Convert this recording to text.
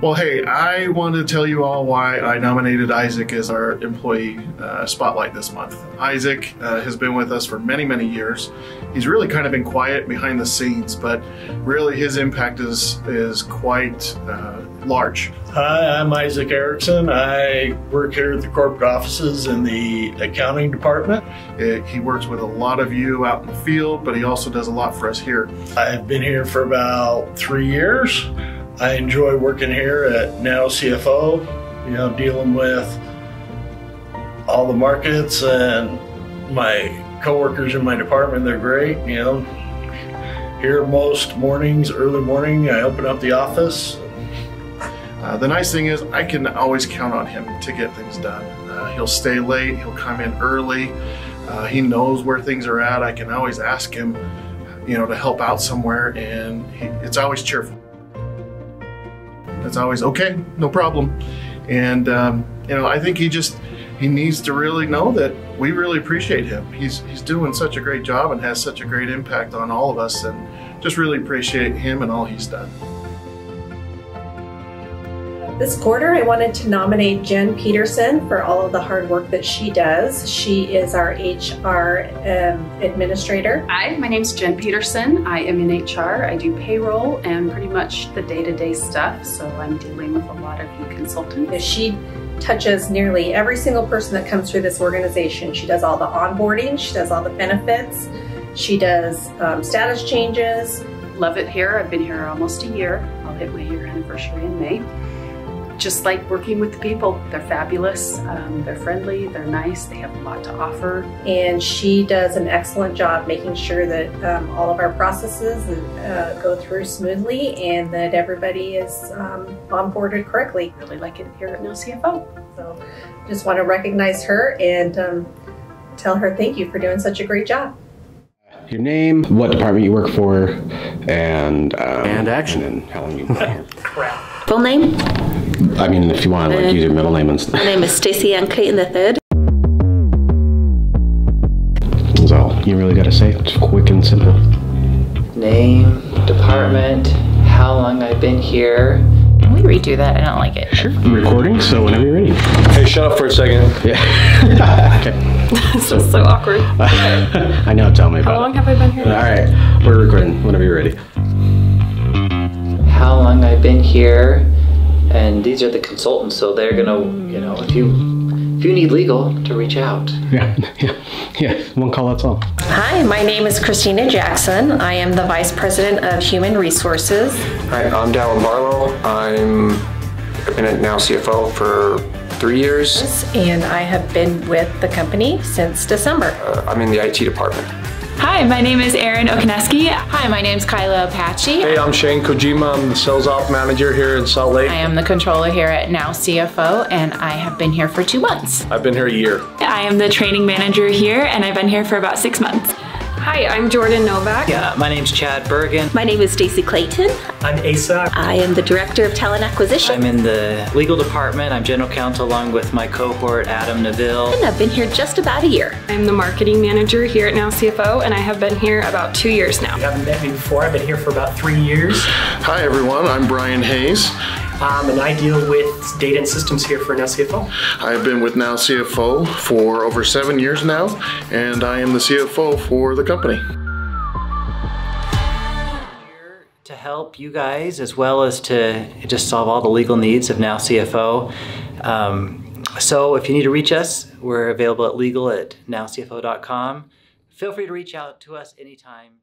Well, hey, I wanted to tell you all why I nominated Isaac as our employee uh, spotlight this month. Isaac uh, has been with us for many, many years. He's really kind of been quiet behind the scenes, but really his impact is is quite uh, large. Hi, I'm Isaac Erickson. I work here at the corporate offices in the accounting department. It, he works with a lot of you out in the field, but he also does a lot for us here. I've been here for about three years. I enjoy working here at Now CFO, you know, dealing with all the markets and my coworkers in my department, they're great, you know. Here most mornings, early morning, I open up the office. Uh, the nice thing is I can always count on him to get things done. Uh, he'll stay late, he'll come in early, uh, he knows where things are at. I can always ask him, you know, to help out somewhere and he, it's always cheerful. It's always okay, no problem. And um, you know, I think he just he needs to really know that we really appreciate him. He's he's doing such a great job and has such a great impact on all of us, and just really appreciate him and all he's done. This quarter, I wanted to nominate Jen Peterson for all of the hard work that she does. She is our HR um, administrator. Hi, my name is Jen Peterson. I am in HR. I do payroll and pretty much the day-to-day stuff, so I'm dealing with a lot of you consultants. She touches nearly every single person that comes through this organization. She does all the onboarding, she does all the benefits, she does um, status changes. Love it here. I've been here almost a year. I'll hit my year anniversary in May just like working with the people. They're fabulous, um, they're friendly, they're nice, they have a lot to offer. And she does an excellent job making sure that um, all of our processes uh, go through smoothly and that everybody is um, onboarded correctly. Really like it here at Now CFO. So just want to recognize her and um, tell her thank you for doing such a great job. Your name, what department you work for, and um, and action, and how long you've been here. Full name? I mean, if you want to like, uh, use your middle name and stuff. My name is Stacey Ann Clayton the third. That's all you really got to say. It's quick and simple. Name, department, how long I've been here. Can we redo that? I don't like it. Sure. I'm recording, so whenever you're ready. Hey, shut up for a second. Yeah. okay. this is so awkward. I know, tell me How about long have I been here? All right, we're recording whenever you're ready. How long I've been here, and these are the consultants, so they're gonna, you know, if you if you need legal, to reach out. Yeah, yeah, yeah. One call, that's all. Hi, my name is Christina Jackson. I am the Vice President of Human Resources. Hi, I'm Dallin Barlow. I'm I've been at Now CFO for three years. And I have been with the company since December. Uh, I'm in the IT department. Hi, my name is Erin Okaneski. Hi, my name is Kyla Apache. Hey, I'm Shane Kojima. I'm the sales op manager here in Salt Lake. I am the controller here at Now CFO, and I have been here for two months. I've been here a year. I am the training manager here, and I've been here for about six months. Hi, I'm Jordan Novak. Yeah, my name's Chad Bergen. My name is Stacy Clayton. I'm Asa. I am the Director of Talent Acquisition. I'm in the legal department. I'm general counsel along with my cohort, Adam Neville. And I've been here just about a year. I'm the marketing manager here at Now CFO, and I have been here about two years now. You haven't met me before. I've been here for about three years. Hi, everyone. I'm Brian Hayes. Um, and I deal with data and systems here for Now CFO. I've been with Now CFO for over seven years now, and I am the CFO for the company. Here to help you guys as well as to just solve all the legal needs of Now CFO. Um, so if you need to reach us, we're available at legal at nowcfo.com. Feel free to reach out to us anytime.